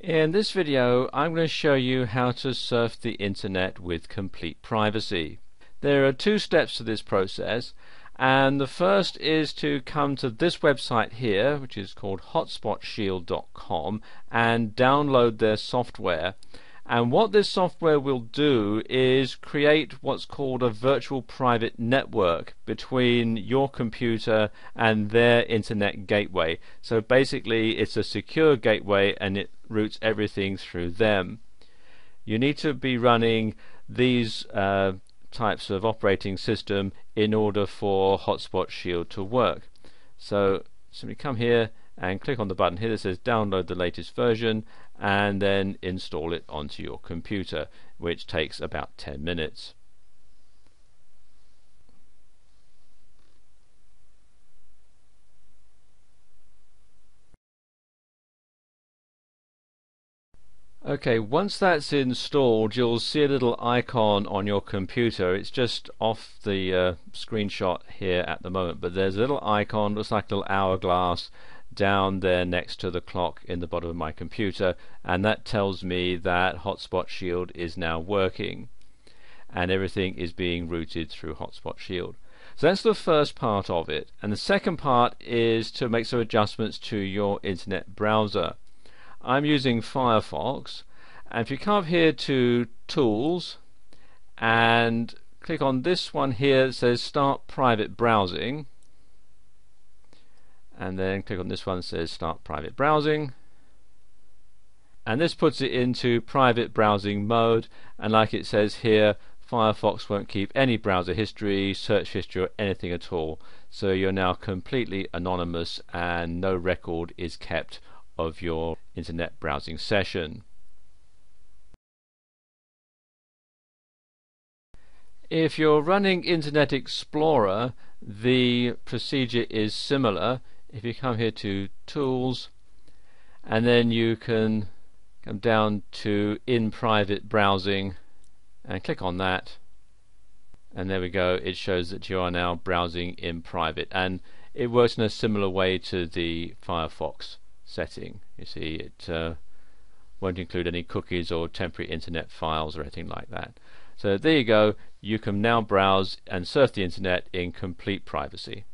In this video I'm going to show you how to surf the internet with complete privacy. There are two steps to this process and the first is to come to this website here which is called hotspotshield.com and download their software and what this software will do is create what's called a virtual private network between your computer and their internet gateway. So basically, it's a secure gateway and it routes everything through them. You need to be running these uh, types of operating system in order for Hotspot Shield to work. So simply come here and click on the button here that says download the latest version and then install it onto your computer which takes about 10 minutes. Okay, once that's installed, you'll see a little icon on your computer. It's just off the uh, screenshot here at the moment, but there's a little icon, looks like a little hourglass, down there next to the clock in the bottom of my computer and that tells me that Hotspot Shield is now working and everything is being routed through Hotspot Shield. So that's the first part of it and the second part is to make some adjustments to your internet browser. I'm using Firefox and if you come up here to tools and click on this one here that says start private browsing and then click on this one that says start private browsing. And this puts it into private browsing mode. And like it says here Firefox won't keep any browser history, search history or anything at all. So you're now completely anonymous and no record is kept of your internet browsing session. If you're running Internet Explorer the procedure is similar if you come here to tools and then you can come down to in private browsing and click on that. And there we go. It shows that you are now browsing in private. And it works in a similar way to the Firefox setting. You see it uh, won't include any cookies or temporary internet files or anything like that. So there you go. You can now browse and surf the internet in complete privacy